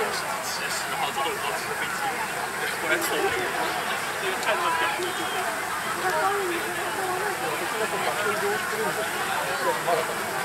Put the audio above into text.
其实哈，坐种好吃的飞机，我来凑一个，因为看表。我，这个，